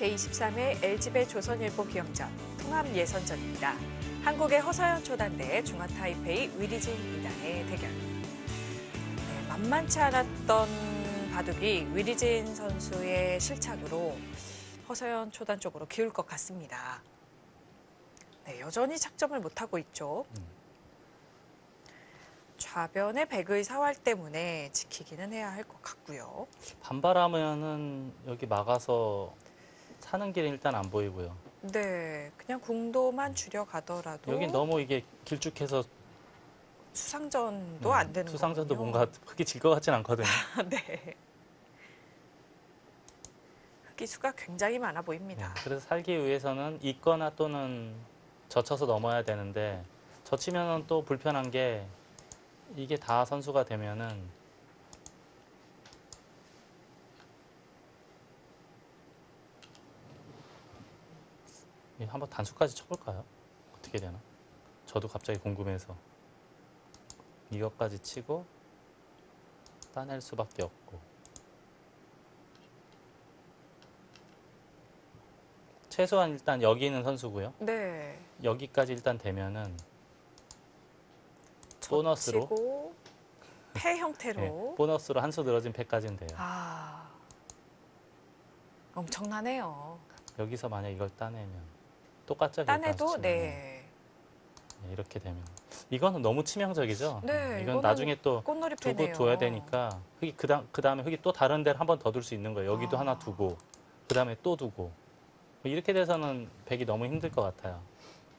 제23회 LG배 조선일보 비영전 통합 예선전입니다. 한국의 허사연 초단대 중화 타이페이 위리진 이단의 대결. 네, 만만치 않았던 바둑이 위리진 선수의 실착으로 허사연 초단 쪽으로 기울 것 같습니다. 네, 여전히 착점을 못하고 있죠. 좌변의 백의 사활 때문에 지키기는 해야 할 것 같고요. 반발하면은 여기 막아서 사는 길이 일단 안 보이고요. 네, 그냥 궁도만 줄여가더라도 여긴 너무 이게 길쭉해서 수상전도 음, 안 되는 수상전도 거군요. 뭔가 크게 질것 같진 않거든요. 네. 흑기수가 굉장히 많아 네, 보입니다. 그래서 살기 위해서는 있거나 또는 젖혀서 넘어야 되는데 젖히면은 또 불편한 게 이게 다 선수가 되면은 한번 단수까지 쳐볼까요? 어떻게 되나? 저도 갑자기 궁금해서 이것까지 치고 따낼 수밖에 없고 최소한 일단 여기 있는 선수고요. 네. 여기까지 일단 되면은 보너스로? 패 형태로. 네, 보너스로 한 수 늘어진 패까지는 돼요. 아, 엄청나네요. 여기서 만약 이걸 따내면 똑같죠? 딴에도. 네. 네, 이렇게 되면 이거는 너무 치명적이죠. 네, 이건 나중에 또 꽃놀이 두고. 둬야 되니까 흙이 그다음 그다음에 흙이 또 다른 데를 한 번 더 둘 수 있는 거예요. 여기도 아. 하나 두고 그다음에 또 두고 이렇게 돼서는 백이 너무 힘들 것 같아요.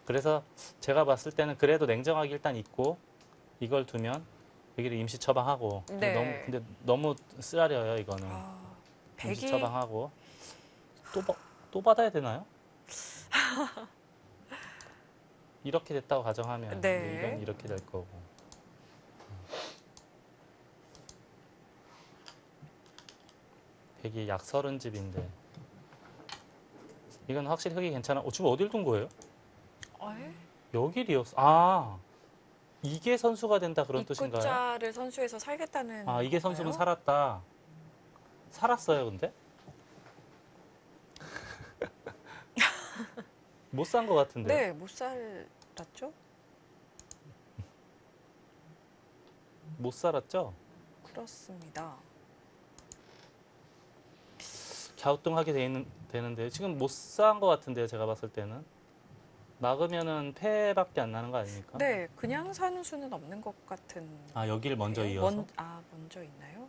그래서 제가 봤을 때는 그래도 냉정하게 일단 있고 이걸 두면 여기를 임시 처방하고 근데 네. 너무 근데 너무 쓰라려요 이거는 아, 임시 백이 처방하고 또, 바- 또 받아야 되나요? 이렇게 됐다고 가정하면 네. 이건 이렇게 될 거고 백이 약 서른 집인데 이건 확실히 흙이 괜찮아. 어, 지금 어딜 둔 거예요? 어이? 여기리였어. 아 이게 선수가 된다 그런 뜻인가요? 입구자를 선수에서 살겠다는 아 이게 선수면 건가요? 살았다. 살았어요, 근데? 못 산 것 같은데. 네, 못 살았죠? 못 살았죠? 그렇습니다. 갸우뚱하게 돼 있는, 되는데 지금 못 산 것 같은데요, 제가 봤을 때는. 막으면은 패밖에 안 나는 거 아닙니까? 네, 그냥 사는 수는 없는 것 같은. 아 여기를 먼저 네, 이어서. 먼- 아, 먼저 있나요?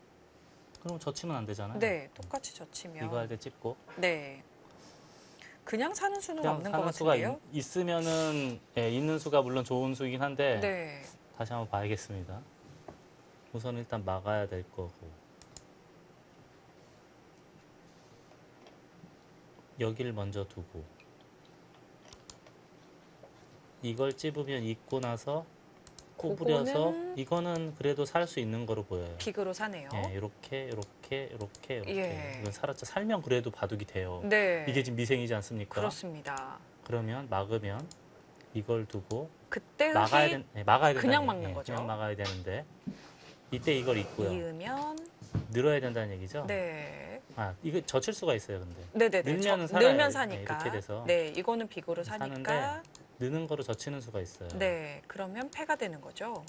그럼 젖히면 안 되잖아요. 네, 똑같이 젖히면. 이거 할 때 찍고. 네. 그냥 사는 수는 그냥 없는 것 사는 수가 같은데요? 있, 있으면은 예, 있는 수가 물론 좋은 수이긴 한데 네. 다시 한번 봐야겠습니다. 우선 일단 막아야 될 거고. 여기를 먼저 두고 이걸 찝으면 익고 나서 구부려서 그거는 이거는 그래도 살 수 있는 거로 보여요. 빅으로 사네요. 예, 이렇게 이렇게 이렇게 이렇게 예. 이건 살았죠. 살면 그래도 바둑이 돼요. 네. 이게 지금 미생이지 않습니까? 그렇습니다. 그러면 막으면 이걸 두고 그때 막아야 된, 네, 막아야 된다. 그냥 막는 거죠. 그냥 막아야 되는데 이때 이걸 입고요. 이으면 늘어야 된다는 얘기죠. 네. 아 이거 젖힐 수가 있어요, 근데 네네네. 늘면은 저- 살아요. 늘면 네, 사니까. 이렇게 돼서. 네, 이거는 빅으로 사니까. 사는데 느는 거로 젖히는 수가 있어요. 네, 그러면 패가 되는 거죠.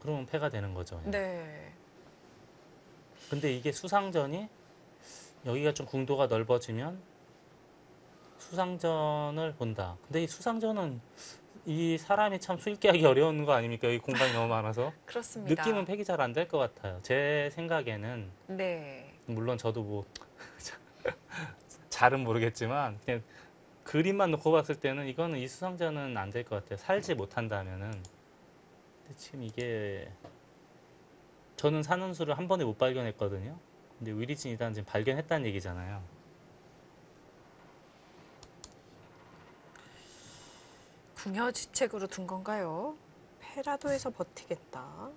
그러면 패가 되는 거죠. 네. 근데 이게 수상전이 여기가 좀 궁도가 넓어지면 수상전을 본다. 근데 이 수상전은 이 사람이 참 수익하기 어려운 거 아닙니까? 여기 공간이 너무 많아서 그렇습니다. 느낌은 팩이 잘 안 될 것 같아요. 제 생각에는 네. 물론 저도 뭐 잘은 모르겠지만 그냥 그림만 놓고 봤을 때는 이거는 이 수상자는 안 될 것 같아요. 살지 못한다면은 근데 지금 이게 저는 사는 수를 한 번에 못 발견했거든요. 근데 위리진 이단 지금 발견했다는 얘기잖아요. 궁여지책으로 둔 건가요? 패라도 해서 버티겠다.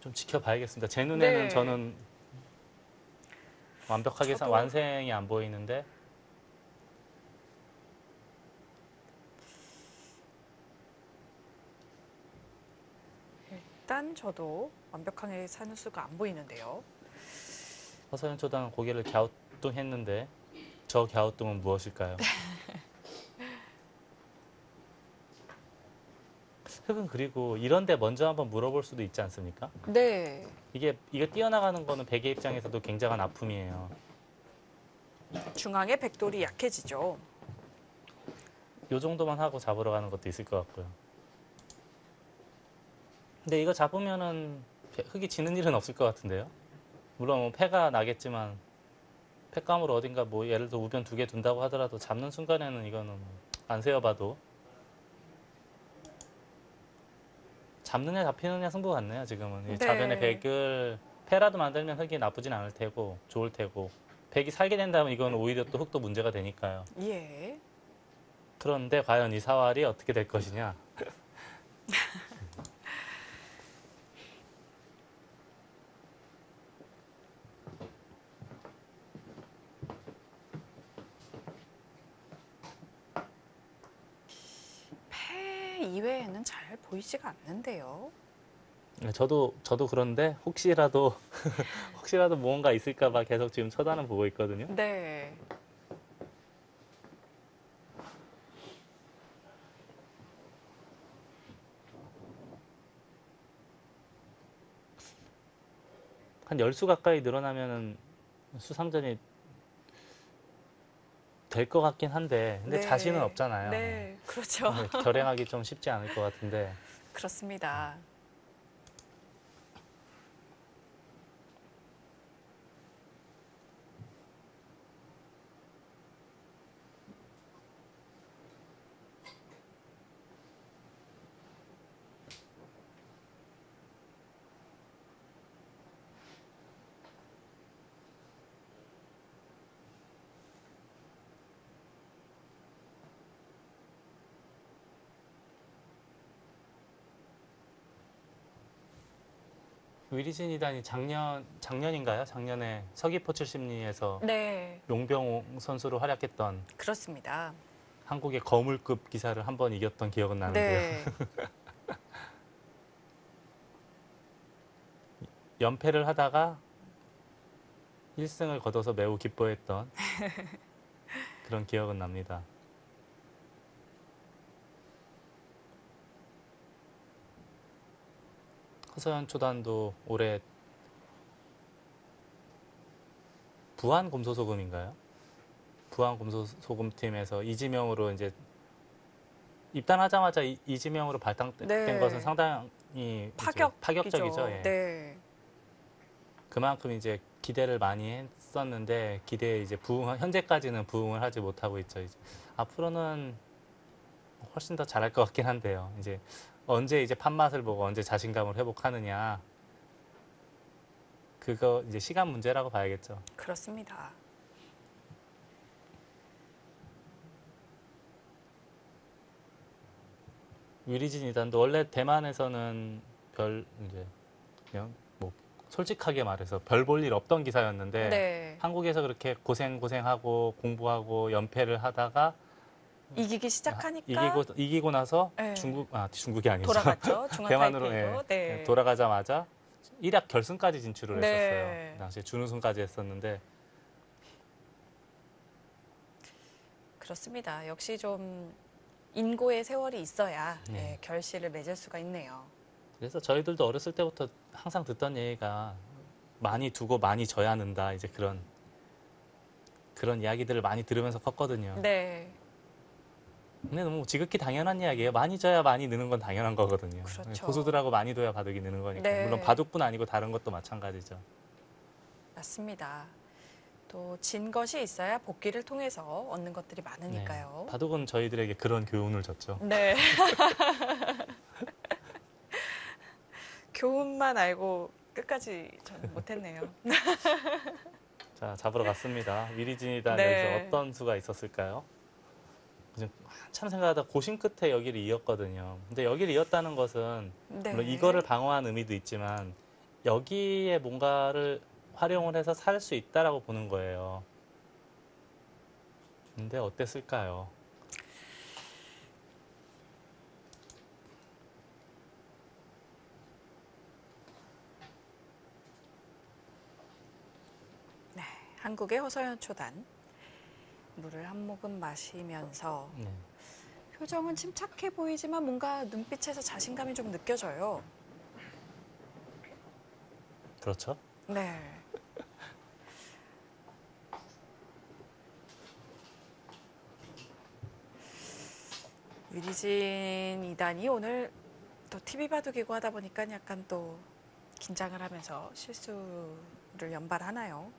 좀 지켜봐야겠습니다. 제 눈에는 네. 저는 완벽하게 사- 저도- 완성이 안 보이는데 저도 완벽하게 사는 수가 안 보이는데요. 허서연 초단은 고개를 갸우뚱했는데 저 갸우뚱은 무엇일까요? 흑은 그리고 이런데 먼저 한번 물어볼 수도 있지 않습니까? 네. 이게 이거 뛰어나가는 거는 백의 입장에서도 굉장한 아픔이에요. 중앙에 백돌이 약해지죠. 요 정도만 하고 잡으러 가는 것도 있을 것 같고요. 근데 이거 잡으면은 배- 흑이 지는 일은 없을 것 같은데요. 물론 뭐 패가 나겠지만 패감으로 어딘가 뭐 예를 들어 우변 두 개 둔다고 하더라도 잡는 순간에는 이거는 안 세어봐도 잡느냐 잡히느냐 승부 같네요 지금은 이 네. 자변의 백을 패라도 만들면 흑이 나쁘진 않을 테고 좋을 테고 백이 살게 된다면 이건 오히려 또 흑도 문제가 되니까요. 예. 그런데 과연 이 사활이 어떻게 될 것이냐? 패 이외에는 잘 보이지가 않는데요. 네, 저도 저도 그런데 혹시라도 혹시라도 무언가 있을까봐 계속 지금 쳐다는 보고 있거든요. 네. 한 열 수 가까이 늘어나면은 수상전이 될 것 같긴 한데 근데 네. 자신은 없잖아요. 네, 그렇죠. 네, 결행하기 좀 쉽지 않을 것 같은데 그렇습니다. 위리진 이단이 작년 작년인가요? 작년에 서귀포 출신리에서 네, 용병 선수로 활약했던 그렇습니다. 한국의 거물급 기사를 한 번 이겼던 기억은 나는데요. 네, 연패를 하다가 1승을 거둬서 매우 기뻐했던 그런 기억은 납니다. 허서연 초단도 올해 부안 곰소소금인가요? 부안 곰소소금팀에서 이지명으로 이제 입단하자마자 이- 이지명으로 발탁된 네. 것은 상당히 파격 파격적이죠. 예. 네, 그만큼 이제 기대를 많이 했었는데 기대에 이제 부응 현재까지는 부응을 하지 못하고 있죠. 이제 앞으로는 훨씬 더 잘할 것 같긴 한데요. 이제 언제 이제 판맛을 보고 언제 자신감을 회복하느냐 그거 이제 시간 문제라고 봐야겠죠. 그렇습니다. 위리진 이단도 원래 대만에서는 별 이제 그냥 뭐 솔직하게 말해서 별 볼 일 없던 기사였는데 네, 한국에서 그렇게 고생 고생하고 공부하고 연패를 하다가 이기기 시작하니까 이기고 이기고 나서 네. 중국 아 중국이 아니죠 돌아갔죠. 대만으로. 예, 네, 돌아가자마자 1약 결승까지 진출을 네. 했었어요. 그 당시에 준우승까지 했었는데 그렇습니다. 역시 좀 인고의 세월이 있어야 네. 네, 결실을 맺을 수가 있네요. 그래서 저희들도 어렸을 때부터 항상 듣던 얘기가 많이 두고 많이 져야 는다 이제 그런 그런 이야기들을 많이 들으면서 컸거든요. 네, 근데 너무 지극히 당연한 이야기예요. 많이 져야 많이 느는 건 당연한 거거든요. 그렇죠. 고수들하고 많이 둬야 바둑이 느는 거니까. 네. 물론 바둑뿐 아니고 다른 것도 마찬가지죠. 맞습니다. 또 진 것이 있어야 복귀를 통해서 얻는 것들이 많으니까요. 네. 바둑은 저희들에게 그런 교훈을 줬죠. 네. 교훈만 알고 끝까지 저는 못했네요. 자, 잡으러 갔습니다. 위리진이단 네. 어떤 수가 있었을까요? 한참 생각하다 고심 끝에 여기를 이었거든요. 근데 여기를 이었다는 것은 네. 물론 이거를 방어한 의미도 있지만 여기에 뭔가를 활용을 해서 살 수 있다라고 보는 거예요. 근데 어땠을까요? 한국의 허서연 초단 물을 한 모금 마시면서 네. 표정은 침착해 보이지만 뭔가 눈빛에서 자신감이 좀 느껴져요. 그렇죠. 네. 위리진 2단이 오늘 또 TV 바둑이고 하다 보니까 약간 또 긴장을 하면서 실수를 연발하나요?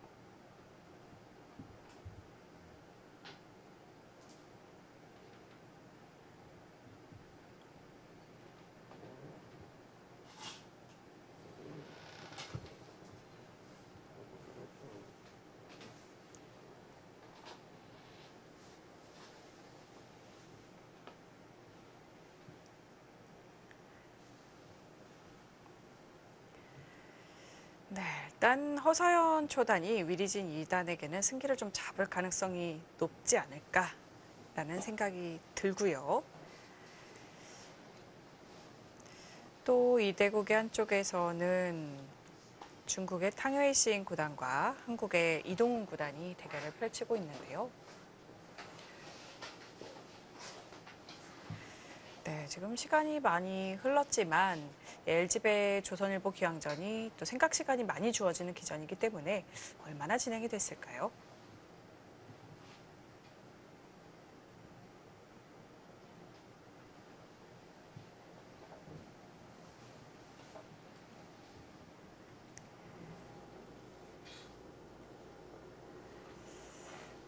네, 일단 허서연 초단이 위리진 2단에게는 승기를 좀 잡을 가능성이 높지 않을까라는 생각이 들고요. 또 이대국의 한쪽에서는 중국의 탕웨이싱 구단과 한국의 이동훈 구단이 대결을 펼치고 있는데요. 네, 지금 시간이 많이 흘렀지만 LG배 조선일보 기왕전이 또 생각 시간이 많이 주어지는 기전이기 때문에 얼마나 진행이 됐을까요?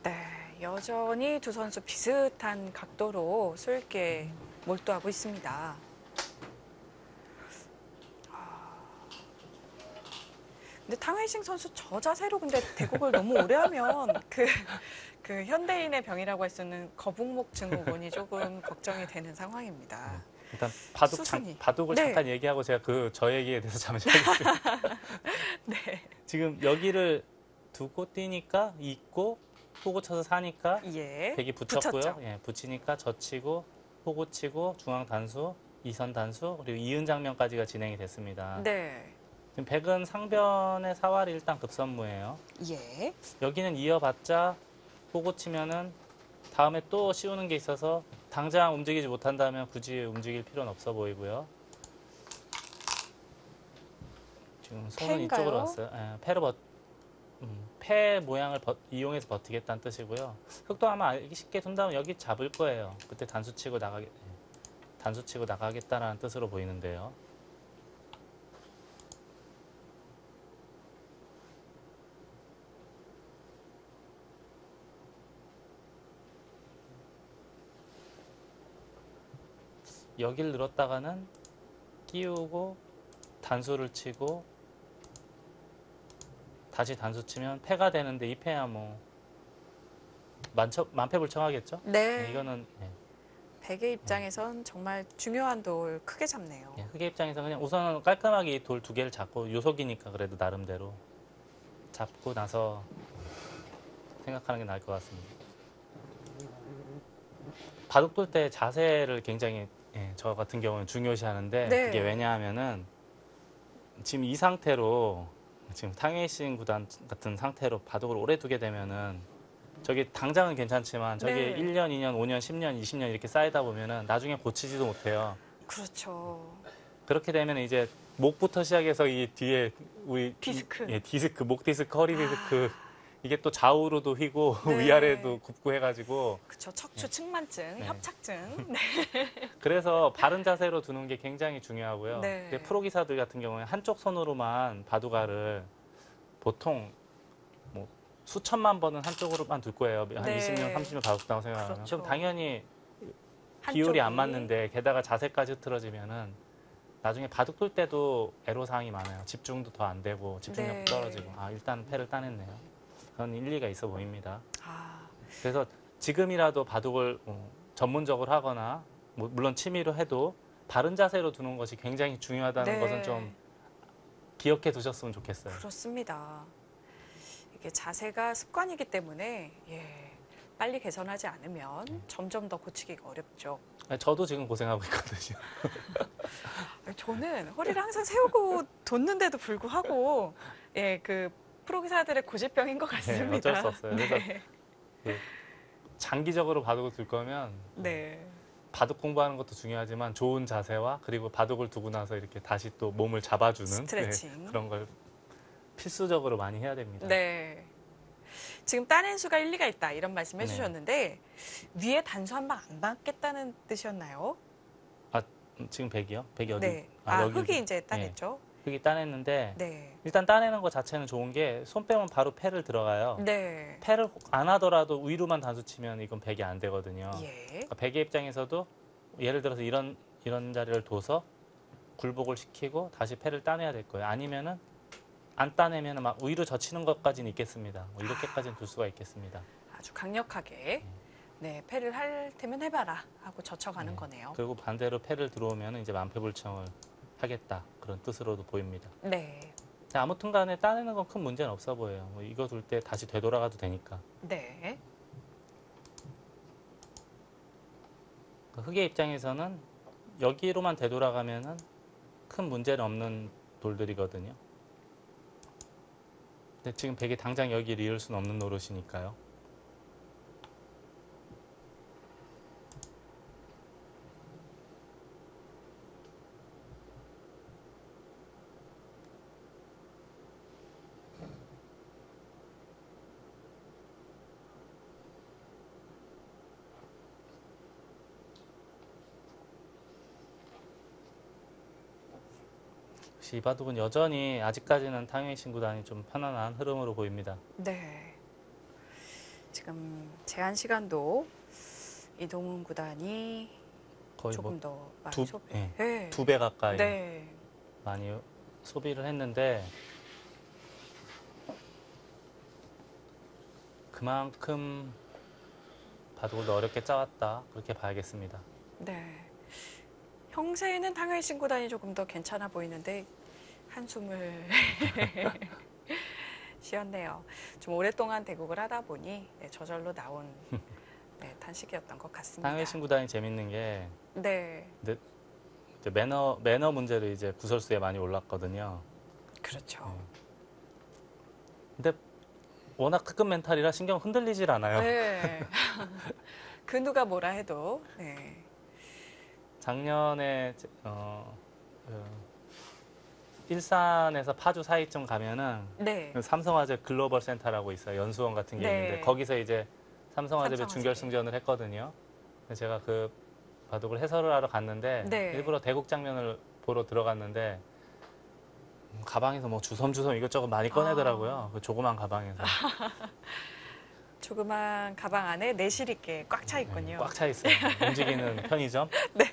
네, 여전히 두 선수 비슷한 각도로 술 있게 몰두하고 있습니다. 근데 탕웨이싱 선수 저 자세로 근데 대국을 너무 오래 하면 그, 그 현대인의 병이라고 할 수 있는 거북목 증후군이 조금 걱정이 되는 상황입니다. 일단 바둑. 장, 바둑을 네. 잠깐 얘기하고 제가 그 저 얘기에 대해서 잠시 하겠습니다. 네. 지금 여기를 두고 뛰니까 있고 호구 쳐서 사니까 예. 백이 붙였고요. 붙였죠. 예, 붙이니까 젖히고 호구 치고 중앙 단수, 이선 단수 그리고 이은 장면까지가 진행이 됐습니다. 네. 지금 백은 상변의 사활이 일단 급선무예요. 예. 여기는 이어봤자 호구 치면은 다음에 또 씌우는 게 있어서 당장 움직이지 못한다면 굳이 움직일 필요는 없어 보이고요. 지금 손은 패인가요? 이쪽으로 왔어요. 예, 패로 버, 음, 패 모양을 버- 이용해서 버티겠다는 뜻이고요. 흑도 아마 알기 쉽게 둔다면 여기 잡을 거예요. 그때 단수 치고 나가겠, 예, 단수 치고 나가겠다라는 뜻으로 보이는데요. 여길 늘었다가는 끼우고 단수를 치고 다시 단수 치면 패가 되는데 이 패야 뭐 만처, 만패불청하겠죠? 네. 네, 이거는 예, 백의 입장에선 정말 중요한 돌 크게 잡네요. 예, 흑의 입장에서 그냥 우선은 깔끔하게 이 돌 두 개를 잡고 요속이니까 그래도 나름대로 잡고 나서 생각하는 게 나을 것 같습니다. 바둑 돌 때 자세를 굉장히 예, 저 같은 경우는 중요시 하는데 네. 그게 왜냐하면은 지금 이 상태로 지금 탕웨이싱 구단 같은 상태로 바둑을 오래 두게 되면은 저기 당장은 괜찮지만 저기 네. 1년, 2년, 5년, 10년, 20년 이렇게 쌓이다 보면은 나중에 고치지도 못해요. 그렇죠. 그렇게 되면 이제 목부터 시작해서 이 뒤에 우리 디스크. 예, 디스크, 목 디스크, 허리 디스크 이게 또 좌우로도 휘고 네. 위아래도 굽고 해가지고 그렇죠. 척추 측만증, 네. 협착증. 네. 그래서 바른 자세로 두는 게 굉장히 중요하고요. 네. 근데 프로 기사들 같은 경우에 한쪽 손으로만 바둑알을 보통 뭐 수천만 번은 한쪽으로만 둘 거예요. 한 네. 20년, 30년 바둑 다고 생각하면 그렇죠. 그럼 당연히. 비율이 안 맞는데 게다가 자세까지 흐트러지면은 나중에 바둑 둘 때도 애로사항이 많아요. 집중도 더 안 되고 집중력도 네. 떨어지고 아 일단 패를 따냈네요. 그건 일리가 있어 보입니다. 아, 그래서 지금이라도 바둑을 어, 전문적으로 하거나 뭐 물론 취미로 해도 바른 자세로 두는 것이 굉장히 중요하다는 네. 것은 좀 기억해 두셨으면 좋겠어요. 그렇습니다. 이게 자세가 습관이기 때문에 예, 빨리 개선하지 않으면 네. 점점 더 고치기가 어렵죠. 저도 지금 고생하고 있거든요. 저는 허리를 항상 세우고 뒀는데도 불구하고 예, 그 프로기사들의 고질병인 것 같습니다. 네, 어쩔 수 없어요. 그래서 네. 그 장기적으로 바둑을 둘 거면 네. 바둑 공부하는 것도 중요하지만 좋은 자세와 그리고 바둑을 두고 나서 이렇게 다시 또 몸을 잡아주는 스트레칭. 네, 그런 걸 필수적으로 많이 해야 됩니다. 네. 지금 따낸 수가 일리가 있다 이런 말씀 네. 해주셨는데 위에 단수 한 방안 맞겠다는 뜻이었나요? 음, 지금 100이요? 100이 어디? 네. 아, 여기, 흙이 이제 따냈죠. 흙이 따냈는데 네. 일단 따내는 것 자체는 좋은 게 손 빼면 바로 패를 들어가요. 네. 패를 안 하더라도 위로만 단수 치면 이건 100이 안 되거든요. 예. 그러니까 백의 입장에서도 예를 들어서 이런 이런 자리를 둬서 굴복을 시키고 다시 패를 따내야 될 거예요. 아니면은 안 따내면 막 위로 젖히는 것까지는 있겠습니다. 뭐 이렇게까지는 둘 수가 있겠습니다. 아주 강력하게 네 패를 할 테면 해봐라 하고 젖혀가는 네. 거네요. 그리고 반대로 패를 들어오면 이제 만패불청을 하겠다 그런 뜻으로도 보입니다. 네. 자, 아무튼 간에 따내는 건 큰 문제는 없어 보여요. 뭐 이거 둘 때 다시 되돌아가도 되니까. 네. 그 흑의 입장에서는 여기로만 되돌아가면은 큰 문제는 없는 돌들이거든요. 근데 지금 백이 당장 여기를 이을 수는 없는 노릇이니까요. 이 바둑은 여전히 아직까지는 탕웨이 신구단이 좀 편안한 흐름으로 보입니다. 네. 지금 제한 시간도 이동훈 구단이 거의 조금 뭐 더 많이 두- 소비. 예, 네. 두배 가까이 네. 많이 소비를 했는데 그만큼 바둑을 더 어렵게 짜왔다 그렇게 봐야겠습니다. 네. 형세는 당연히 신구단이 조금 더 괜찮아 보이는데 한숨을 쉬었네요. 좀 오랫동안 대국을 하다 보니 네, 저절로 나온 네, 탄식이었던 것 같습니다. 탕웨이 신구단이 재밌는 게 네, 이제 매너 매너 문제로 이제 구설수에 많이 올랐거든요. 그렇죠. 네. 근데 워낙 특급 멘탈이라 신경 흔들리질 않아요. 네. 그 누가 뭐라 해도 네. 작년에 어, 그 일산에서 파주 사이쯤 가면은 네. 그 삼성화재 글로벌 센터라고 있어요. 연수원 같은 게 네. 있는데 거기서 이제 삼성화재배 삼성화재. 준결승전을 했거든요. 근데 제가 그 바둑을 해설을 하러 갔는데 네. 일부러 대국 장면을 보러 들어갔는데 음, 가방에서 뭐 주섬주섬 이것저것 많이 꺼내더라고요. 그 조그만 가방에서 조그만 가방 안에 내실 있게 꽉 차 있군요. 꽉 차 있어요. 움직이는 편의점. 네.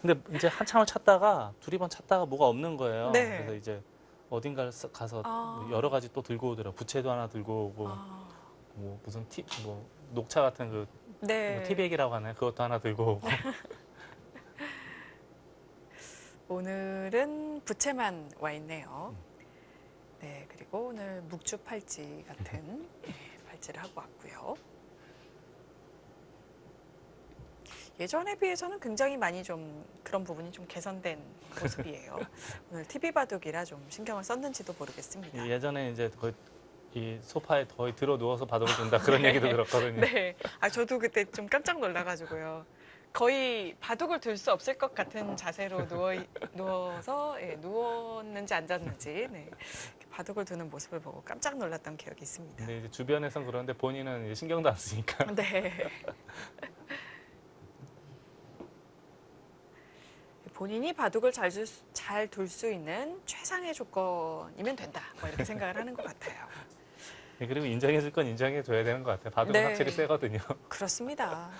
근데 이제 한참을 찾다가 두리번 찾다가 뭐가 없는 거예요. 네. 그래서 이제 어딘가를 쓱 가서 아. 뭐 여러 가지 또 들고 오더라고. 부채도 하나 들고 오고 아, 뭐 무슨 티, 뭐 녹차 같은 그 네. 뭐 티백이라고 하나요? 그것도 하나 들고 오고. 오늘은 부채만 와 있네요. 음. 네, 그리고 오늘 묵주 팔찌 같은 네, 팔찌를 하고 왔고요. 예전에 비해서는 굉장히 많이 좀 그런 부분이 좀 개선된 모습이에요. 오늘 TV 바둑이라 좀 신경을 썼는지도 모르겠습니다. 예전에 이제 거의 이 소파에 거의 들어 누워서 바둑을 둔다 그런 얘기도 들었거든요. 네, 아 저도 그때 좀 깜짝 놀라가지고요. 거의 바둑을 들 수 없을 것 같은 자세로 누워 누워서 예, 누웠는지 앉았는지 네, 바둑을 두는 모습을 보고 깜짝 놀랐던 기억이 있습니다. 이제 주변에선 그런데 본인은 신경도 안 쓰니까. 네. 본인이 바둑을 잘 둘 수 있는 최상의 조건이면 된다. 뭐 이렇게 생각을 하는 것 같아요. 네, 그리고 인정해줄 건 인정해줘야 되는 것 같아요. 바둑은 네. 확실히 세거든요. 그렇습니다.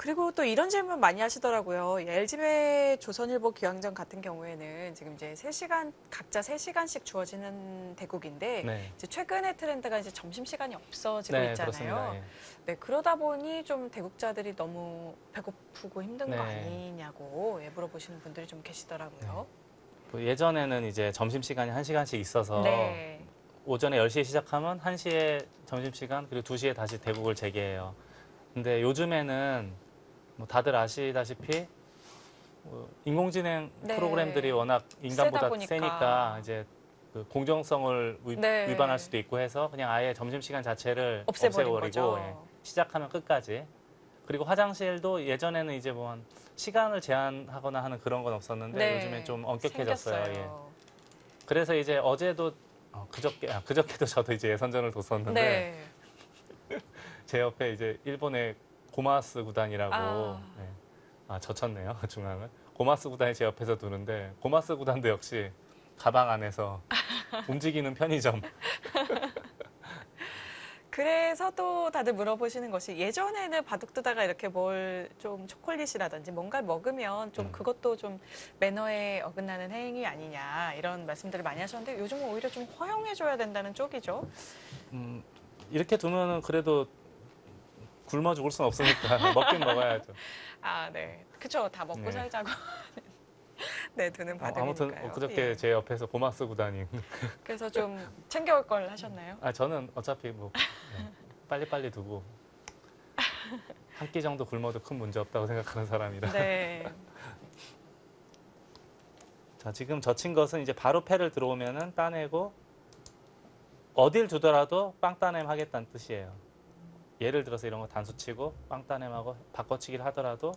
그리고 또 이런 질문 많이 하시더라고요. LG배 조선일보 기왕전 같은 경우에는 지금 이제 3시간, 각자 3시간씩 주어지는 대국인데 네. 이제 최근의 트렌드가 이제 점심 시간이 없어지고 네, 있잖아요. 예. 네, 그러다 보니 좀 대국자들이 너무 배고프고 힘든 거 네. 아니냐고 예, 물어보시는 분들이 좀 계시더라고요. 뭐 예전에는 이제 점심 시간이 한시간씩 있어서 네. 오전에 10시에 시작하면 1시에 점심 시간 그리고 2시에 다시 대국을 재개해요. 근데 요즘에는 뭐 다들 아시다시피 뭐 인공지능 네. 프로그램들이 워낙 인간보다 보니까. 세니까 이제 그 공정성을 위, 네. 위반할 수도 있고 해서 그냥 아예 점심시간 자체를 없애버리고. 예, 시작하면 끝까지. 그리고 화장실도 예전에는 이제 뭐 시간을 제한하거나 하는 그런 건 없었는데 네. 요즘엔 좀 엄격해졌어요. 예. 그래서 이제 어제도 어, 그저께 아, 그저께도 저도 이제 예선전을 뒀었는데 네. 제 옆에 이제 일본의 고마스 구단이라고 아. 네. 아 젖혔네요 중앙을 고마스 구단이 제 옆에서 두는데 고마스 구단도 역시 가방 안에서 움직이는 편의점 그래서 또 다들 물어보시는 것이 예전에는 바둑 두다가 이렇게 뭘 좀 초콜릿이라든지 뭔가 먹으면 좀 음. 그것도 좀 매너에 어긋나는 행위 아니냐 이런 말씀들을 많이 하셨는데 요즘은 오히려 좀 허용해줘야 된다는 쪽이죠. 음, 이렇게 두면은 그래도 굶어 죽을 순 없으니까 먹긴 먹어야죠. 아, 네. 그쵸. 다 먹고 네. 살자고. 네, 두는 어, 바둑이니까요. 아무튼 그저께 예. 제 옆에서 고마스 구단이 그래서 좀 챙겨올 걸 하셨나요? 아 저는 어차피 뭐 네, 빨리빨리 두고 한 끼 정도 굶어도 큰 문제 없다고 생각하는 사람이라. 네. 자, 지금 젖힌 것은 이제 바로 패를 들어오면은 따내고 어딜 두더라도 빵 따냄 하겠다는 뜻이에요. 예를 들어서 이런 거 단수 치고 빵 따냄하고 바꿔치기를 하더라도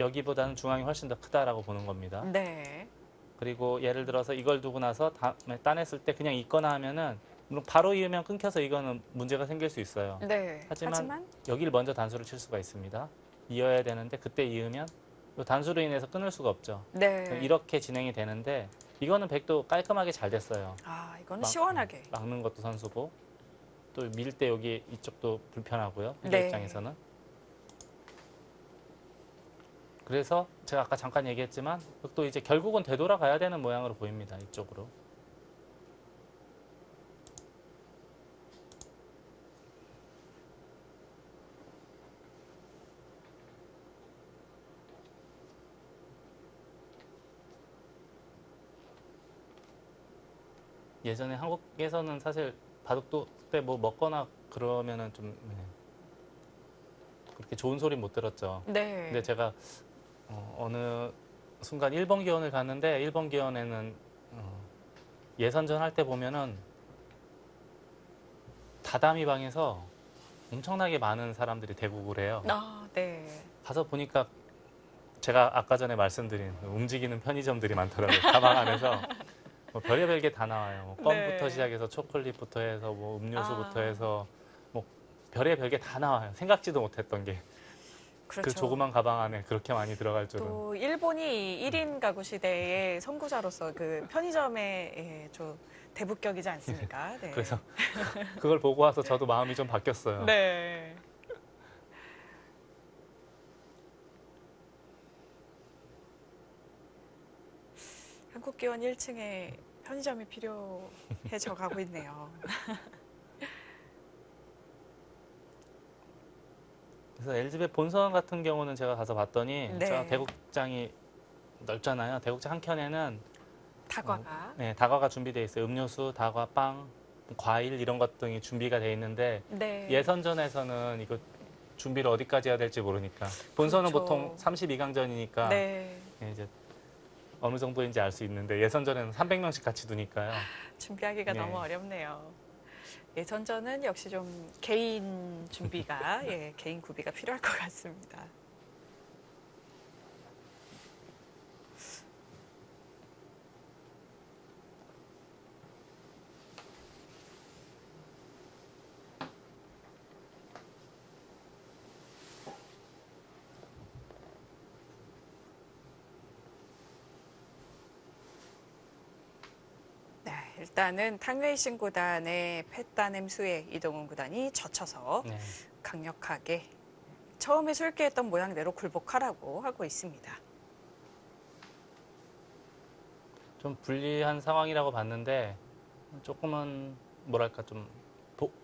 여기보다는 중앙이 훨씬 더 크다라고 보는 겁니다. 네. 그리고 예를 들어서 이걸 두고 나서 다음에 따냈을 때 그냥 있거나 하면은 물론 바로 이으면 끊겨서 이거는 문제가 생길 수 있어요. 네. 하지만 하지만 여기를 먼저 단수를 칠 수가 있습니다. 이어야 되는데 그때 이으면 이 단수로 인해서 끊을 수가 없죠. 네. 이렇게 진행이 되는데 이거는 백도 깔끔하게 잘 됐어요. 아, 이거는 막- 시원하게. 막는 것도 선수고 또 밀 때 여기 이쪽도 불편하고요. 이 네. 입장에서는. 그래서 제가 아까 잠깐 얘기했지만 또 이제 결국은 되돌아가야 되는 모양으로 보입니다. 이쪽으로. 예전에 한국에서는 사실 바둑도 때뭐 먹거나 그러면은 좀 네. 그렇게 좋은 소리 못 들었죠. 네. 근데 제가 어, 느 순간 일본 기원을 갔는데 일본 기원에는 어, 예선전 할 때 보면은 다다미 방에서 엄청나게 많은 사람들이 대국을 해요. 아, 네. 가서 보니까 제가 아까 전에 말씀드린 움직이는 편의점들이 많더라고요. 가방 안에서 뭐 별의별 게 다 나와요. 뭐 껌부터 네. 시작해서 초콜릿부터 해서 뭐 음료수부터 아. 해서 뭐 별의별 게 다 나와요. 생각지도 못했던 게그 그렇죠. 조그만 가방 안에 그렇게 많이 들어갈 줄은. 또 일본이 1인 가구 시대의 선구자로서 그 편의점의 예, 저 대북격이지 않습니까? 네. 그래서 그걸 보고 와서 저도 마음이 좀 바뀌었어요. 네. 한국기원 1층에 편의점이 필요해져 가고 있네요. 그래서 LG배 본선 같은 경우는 제가 가서 봤더니 네. 대국장이 넓잖아요. 대국장 한 켠에는 다과가. 네, 다과가 준비되어 있어요. 음료수, 다과, 빵, 과일 이런 것 등이 준비가 돼 있는데 네. 예선전에서는 이거 준비를 어디까지 해야 될지 모르니까 본선은 그렇죠. 보통 32강전이니까 네. 이제 어느 정도인지 알 수 있는데 예선전에는 300명씩 같이 두니까요. 준비하기가 네. 너무 어렵네요. 예선전은 역시 좀 개인 준비가 예, 개인 구비가 필요할 것 같습니다. 네, 일단은 탕웨이신 구단의 패따냄 수에 이동훈 구단이 젖혀서 네. 강력하게 처음에 술기했던 모양대로 굴복하라고 하고 있습니다. 좀 불리한 상황이라고 봤는데 조금은 뭐랄까 좀 복,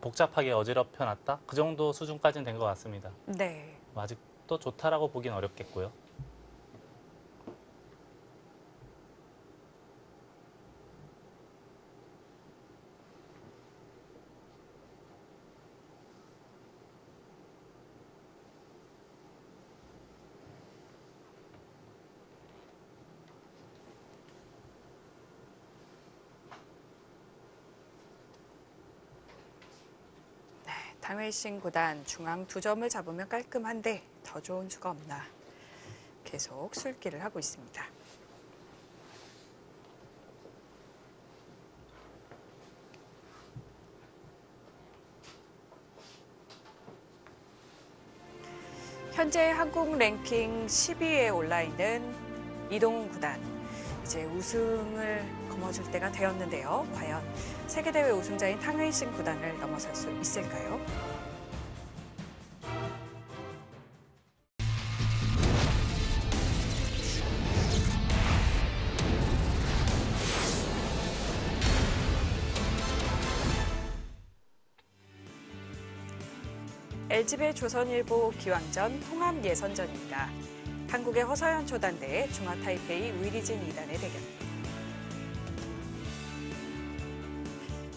복잡하게 어지럽혀 놨다 그 정도 수준까지는 된 것 같습니다. 네. 뭐 아직도 좋다라고 보긴 어렵겠고요. 탕웨이싱 구단 중앙 두 점을 잡으면 깔끔한데 더 좋은 수가 없나 계속 술기를 하고 있습니다. 현재 한국 랭킹 10위에 올라 있는 이동훈 구단. 이제 우승을 거머쥘 때가 되었는데요. 과연 세계대회 우승자인 탕웨이싱 구단을 넘어설 수 있을까요? LG배 조선일보 기왕전 통합 예선전입니다. 한국의 허서연 초단 대 중화 타이페이 위리진 2단의 대결.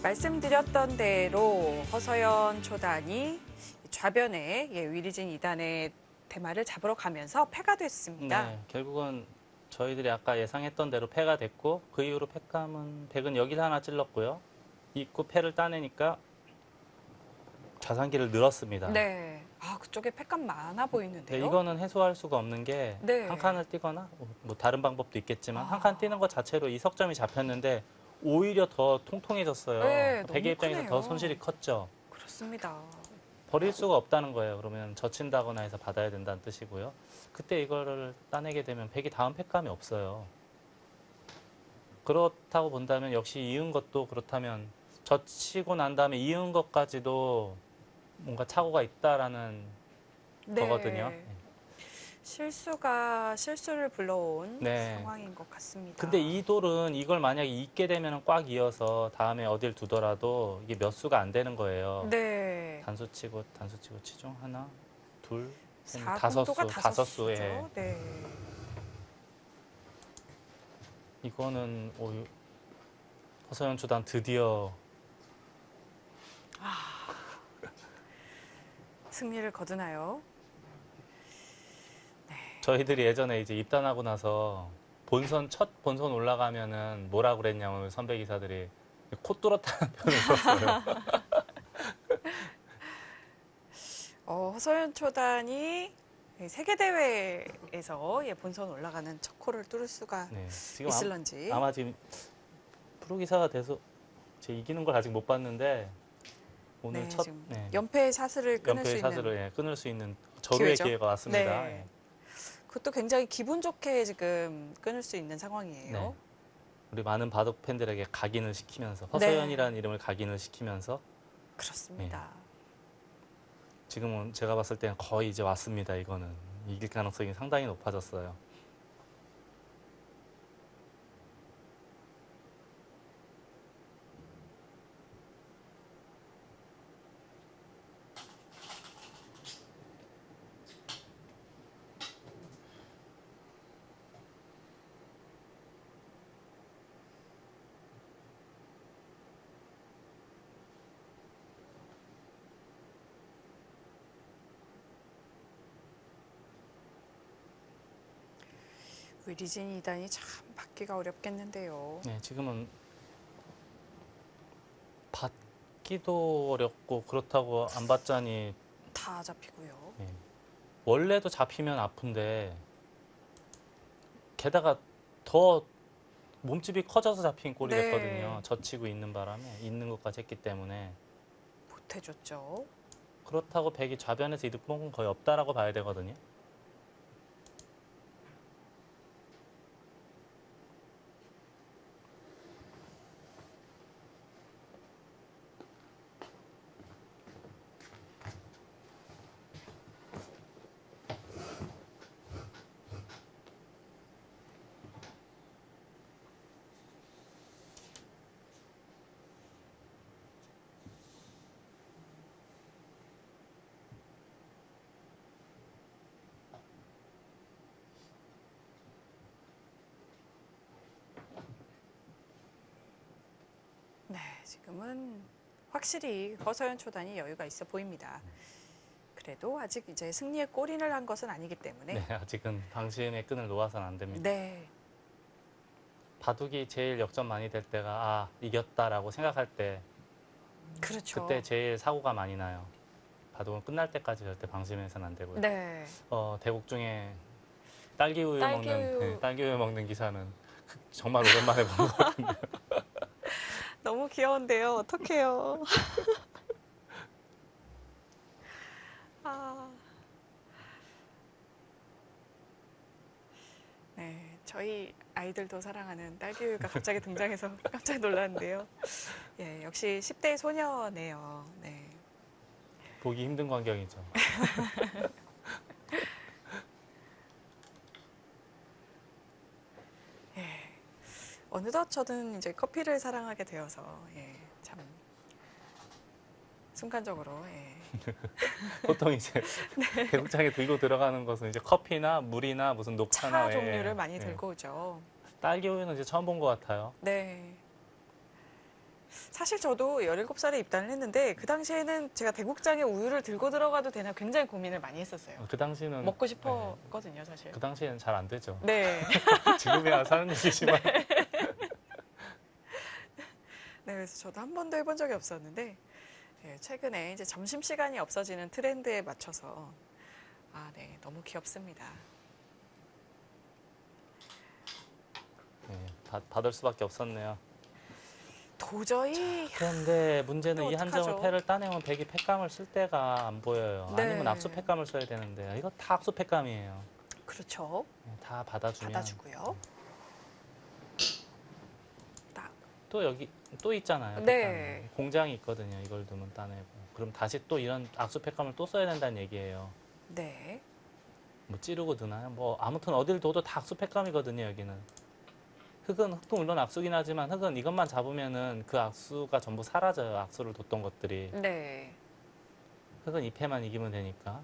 말씀드렸던 대로 허서연 초단이 좌변에 예, 위리진 2단의 대마를 잡으러 가면서 패가 됐습니다. 네, 결국은 저희들이 아까 예상했던 대로 패가 됐고 그 이후로 패감은 백은 여기서 하나 찔렀고요. 입구 패를 따내니까 좌상기를 늘었습니다. 네. 아, 그쪽에 패감 많아 네, 보이는데요. 이거는 해소할 수가 없는 게한 네. 칸을 뛰거나 뭐, 뭐 다른 방법도 있겠지만 아. 한칸 뛰는 것 자체로 이 석점이 잡혔는데 오히려 더 통통해졌어요. 네, 너무 백의 입장에서 크네요. 더 손실이 컸죠. 그렇습니다. 버릴 수가 없다는 거예요. 그러면 젖힌다거나 해서 받아야 된다는 뜻이고요. 그때 이거를 따내게 되면 백이 다음 팩감이 없어요. 그렇다고 본다면 역시 이은 것도 그렇다면 젖히고 난 다음에 이은 것까지도 뭔가 착오가 있다라는 네. 거거든요. 실수가 실수를 불러온 네. 상황인 것 같습니다. 근데 이 돌은 이걸 만약에 잊게 되면 꽉 이어서 다음에 어딜 두더라도 이게 몇 수가 안 되는 거예요. 네. 단수 치고 단수 치고 치중 하나, 둘, 셋, 넷, 4 다섯 수, 다섯 다섯 수, 예. 수죠. 네. 이거는 오, 허서연 초단 드디어 승리를 거두나요? 저희들이 예전에 이제 입단하고 나서 본선 첫 본선 올라가면은 뭐라 그랬냐면 선배 기사들이 코 뚫었다는 표현을 썼어요. 어, 허서연 초단이 세계 대회에서 예, 본선 올라가는 첫 코를 뚫을 수가 네, 지금 있을런지. 아, 마 지금 프로 기사가 돼서 제 이기는 걸 아직 못 봤는데 오늘 네, 첫 네, 연패 사슬을 끊을 수 연패의 있는 사슬을 예, 끊을 수 있는 절호의 기회죠. 기회가 왔습니다. 네. 예. 그것도 굉장히 기분 좋게 지금 끊을 수 있는 상황이에요. 네. 우리 많은 바둑 팬들에게 각인을 시키면서 네. 허서연이라는 이름을 각인을 시키면서 그렇습니다. 지금은 제가 봤을 때는 거의 이제 왔습니다. 이거는 이길 가능성이 상당히 높아졌어요. 위리진 2단이 참 받기가 어렵겠는데요. 네, 지금은 받기도 어렵고 그렇다고 안 받자니 다 잡히고요. 예. 원래도 잡히면 아픈데 게다가 더 몸집이 커져서 잡힌 꼴이 네. 됐거든요. 젖히고 있는 바람에 있는 것까지 했기 때문에 못 해줬죠. 그렇다고 백이 좌변에서 이득봉은 거의 없다라고 봐야 되거든요. 네, 지금은 확실히 허서연 초단이 여유가 있어 보입니다. 그래도 아직 이제 승리에 골인을 한 것은 아니기 때문에 네, 아직은 방심의 끈을 놓아서는 안 됩니다. 네, 바둑이 제일 역전 많이 될 때가 아 이겼다라고 생각할 때 그렇죠. 그때 제일 사고가 많이 나요. 바둑은 끝날 때까지 절대 방심해서는 안 되고요. 네. 어, 대국 중에 딸기 우유 딸기 먹는. 네, 딸기 우유 먹는 기사는 그- 정말 오랜만에 본것 같은데. 너무 귀여운데요. 어떡해요. 아. 네, 저희 아이들도 사랑하는 딸기우유가 갑자기 등장해서 깜짝 놀랐는데요. 예, 역시 10대 소녀네요. 네. 보기 힘든 광경이죠. 예. 어느덧 저는 이제 커피를 사랑하게 되어서 예, 참 순간적으로 예. 보통 이제 대국장에 들고 들어가는 것은 이제 커피나 물이나 무슨 녹차나 차 왜- 종류를 많이 예. 들고 오죠. 딸기 우유는 이제 처음 본 것 같아요. 네. 사실 저도 17살에 입단을 했는데 그 당시에는 제가 대국장에 우유를 들고 들어가도 되나 굉장히 고민을 많이 했었어요. 그 당시는 먹고 싶었거든요, 사실. 그 당시에는 잘 안 되죠. 네. 지금이야 사는 일이지만 네, 그래서 저도 한 번도 해본 적이 없었는데 예, 최근에 이제 점심 시간이 없어지는 트렌드에 맞춰서 아, 네, 너무 귀엽습니다. 네, 받, 받을 수밖에 없었네요. 도저히 그런데 문제는 또이 한정을? 패를 따내면 백이 팩감을 쓸 때가 안 보여요. 네. 아니면 압수 팩감을 써야 되는데 이거 다 압수 팩감이에요. 그렇죠. 네, 다 받아주면 받아주고요. 딱 또 여기 또 있잖아요. 네. 공장이 있거든요. 이걸 두면 따내고 그럼 다시 또 이런 압수 팩감을 또 써야 된다는 얘기예요. 네. 뭐 찌르고 드나요? 뭐 아무튼 어딜 둬도 다 악수 팩감이거든요 여기는 흙은 흙도 물론 악수긴 하지만 흙은 이것만 잡으면은 그 악수가 전부 사라져요 악수를 뒀던 것들이 네. 흙은 잎에만 이기면 되니까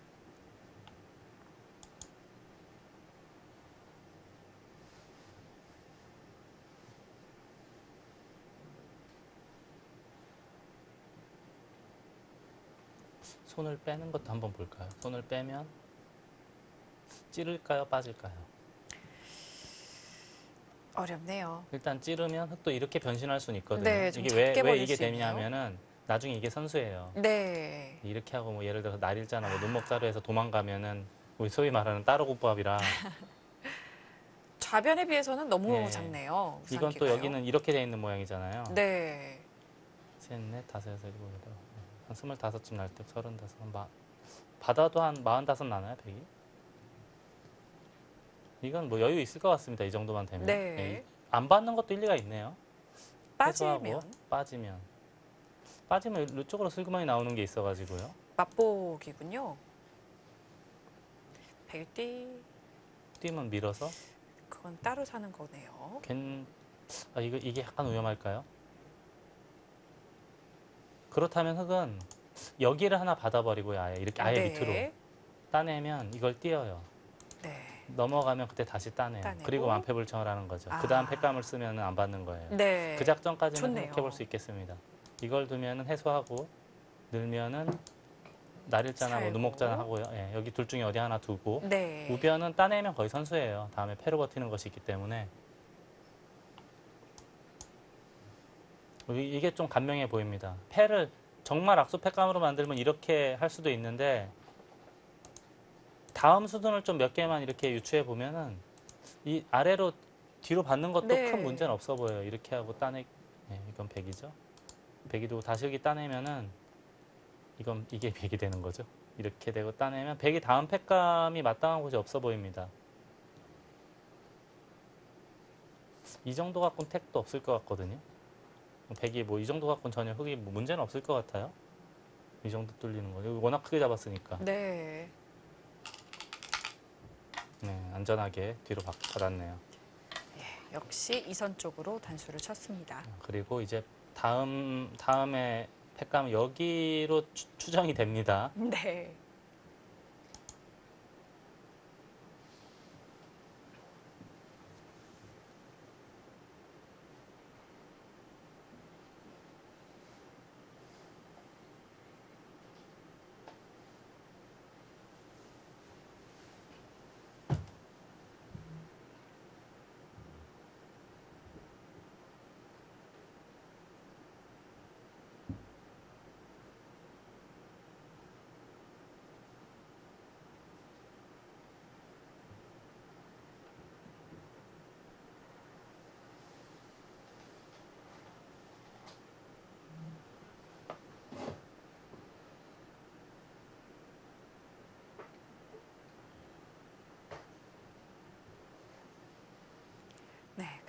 손을 빼는 것도 한번 볼까요? 손을 빼면 찌를까요? 빠질까요? 어렵네요. 일단 찌르면 흙도 이렇게 변신할 수는 있거든요. 네, 좀 이게 왜, 작게 왜 이게 수 있네요. 되냐면은 나중에 이게 선수예요. 네. 이렇게 하고 뭐 예를 들어서 날일자나 뭐 눈목자루에서 도망가면은 우리 소위 말하는 따로국밥이라 좌변에 비해서는 너무 네. 작네요. 이건 또 우산기가요. 여기는 이렇게 돼 있는 모양이잖아요. 네. 셋, 넷, 다섯, 여섯, 일곱, 여덟, 한 스물다섯쯤 날 때 서른다섯, 마, 받아도 한 마흔다섯 나나요, 백이? 이건 뭐 여유 있을 것 같습니다. 이 정도만 되면. 네. 예, 안 받는 것도 일리가 있네요. 해소하고 빠지면 빠지면 빠지면 이쪽으로 슬그머니 나오는 게 있어가지고요. 맛보기군요. 백띠 뛰면 밀어서 그건 따로 사는 거네요. 괜 아, 이거 이게 약간 위험할까요? 그렇다면 흙은 여기를 하나 받아버리고요. 아예 이렇게 아예 네. 밑으로 따내면 이걸 띄어요. 네. 넘어가면 그때 다시 따내요. 따내고. 그리고 만패불청을 하는 거죠. 아. 그 다음 팩감을 쓰면 안 받는 거예요. 네. 그 작전까지는 좋네요. 생각해 볼 수 있겠습니다. 이걸 두면은 해소하고 늘면은 날일자나. 누목자나 하고요. 예, 여기 둘 중에 어디 하나 두고 네. 우변은 따내면 거의 선수예요. 다음에 패로 버티는 것이 있기 때문에 이- 이게 좀 간명해 보입니다. 패를 정말 악수 패감으로 만들면 이렇게 할 수도 있는데 다음 수준을 좀 몇 개만 이렇게 유추해 보면은 이 아래로 뒤로 받는 것도 네. 큰 문제는 없어 보여요. 이렇게 하고 따내 네, 이건 100이죠. 100이 되고 다시 여기 따내면은 이건 이게 100이 되는 거죠. 이렇게 되고 따내면 100이 다음 팩감이 마땅한 곳이 없어 보입니다. 이 정도 갖고는 택도 없을 것 같거든요. 100이 뭐 이 정도 갖고는 전혀 흙이 뭐 문제는 없을 것 같아요. 이 정도 뚫리는 거. 여기 워낙 크게 잡았으니까. 네. 네, 안전하게 뒤로 받- 받았네요. 예, 역시 이선 쪽으로 단수를 쳤습니다. 그리고 이제 다음 다음에 팩감은 여기로 추, 추정이 됩니다. 네.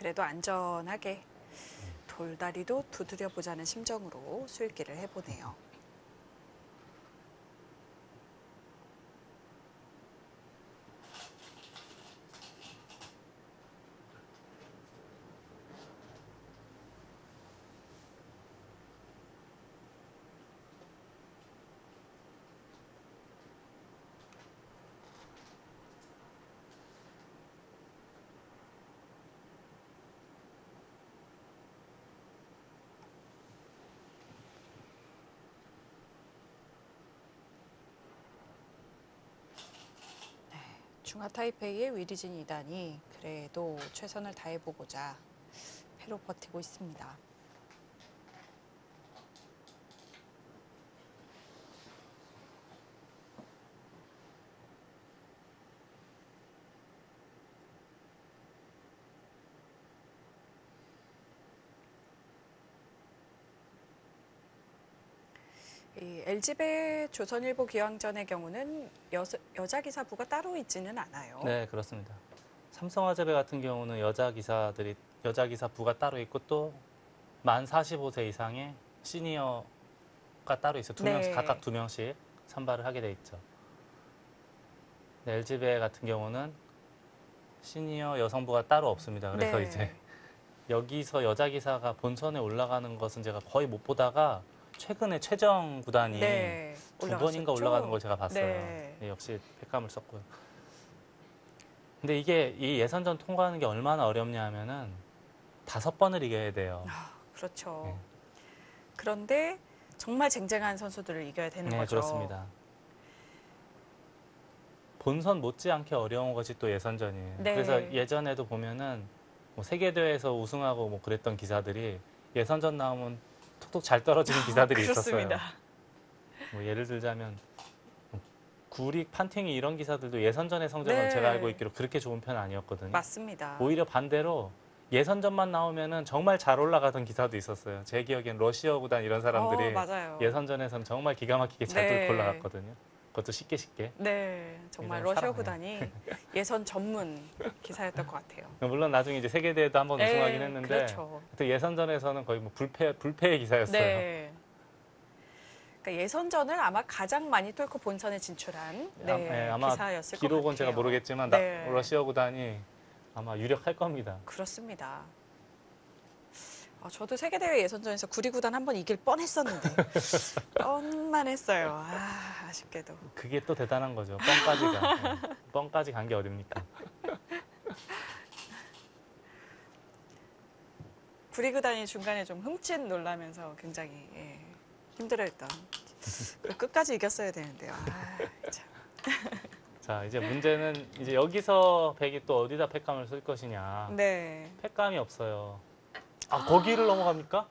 그래도 안전하게 돌다리도 두드려 보자는 심정으로 수익기를 해보네요. 중화 타이페이의 위리진 이단이 그래도 최선을 다해보고자 패로 버티고 있습니다. 이 LG배 조선일보 기왕전의 경우는 여, 여자 기사부가 따로 있지는 않아요. 네, 그렇습니다. 삼성화재배 같은 경우는 여자 기사들이 여자 기사부가 따로 있고 또 만 45세 이상의 시니어가 따로 있어요. 두 네. 명씩 각각 두 명씩 선발을 하게 돼 있죠. 네, LG배 같은 경우는 시니어 여성부가 따로 없습니다. 그래서 네. 이제 여기서 여자 기사가 본선에 올라가는 것은 제가 거의 못 보다가 최근에 최정 구단이 네, 두 올라갔었죠. 번인가 올라가는 걸 제가 봤어요. 네. 네, 역시 백감을 썼고요. 근데 이게 이 예선전 통과하는 게 얼마나 어렵냐 하면은 다섯 번을 이겨야 돼요. 아, 그렇죠. 네. 그런데 정말 쟁쟁한 선수들을 이겨야 되는 네, 거죠. 그렇습니다. 본선 못지않게 어려운 것이 또 예선전이에요. 네. 그래서 예전에도 보면은 뭐 세계대회에서 우승하고 뭐 그랬던 기사들이 예선전 나오면 톡톡 잘 떨어지는 기사들이 있었어요. 그렇습니다. 뭐 예를 들자면 구릭, 판팅이 이런 기사들도 예선전의 성적은 네. 제가 알고 있기로 그렇게 좋은 편은 아니었거든요. 맞습니다. 오히려 반대로 예선전만 나오면은 정말 잘 올라가던 기사도 있었어요. 제 기억엔 러시아 구단 이런 사람들이 어. 예선전에서는 정말 기가 막히게 잘 네. 올라갔거든요. 그것도 쉽게 쉽게. 네, 정말 러시아 사랑해요. 구단이 예선 전문 기사였던 것 같아요. 물론 나중에 이제 세계 대회도 한번 네, 우승하긴 했는데 그렇죠. 예선전에서는 거의 뭐 불패 불패의 기사였어요. 네. 그러니까 예선전을 아마 가장 많이 뚫고 본선에 진출한 네, 아, 네, 아마 기사였을 것 기록은 같아요. 제가 모르겠지만 나- 네. 러시아 구단이 아마 유력할 겁니다. 그렇습니다. 아, 저도 세계대회 예선전에서 구리구단 한 번 이길 뻔했었는데 뻔만 했어요. 아, 아쉽게도. 그게 또 대단한 거죠. 뻥까지가. 네. 뻥까지 간 게 어딥니까? 구리구단이 중간에 좀 흠칫 놀라면서 굉장히 예, 힘들어했던. 그 끝까지 이겼어야 되는데요. 아, 참. 자 이제 문제는 이제 여기서 백이 또 어디다 팩감을 쓸 것이냐. 네. 팩감이 없어요. 아 거기를 넘어갑니까?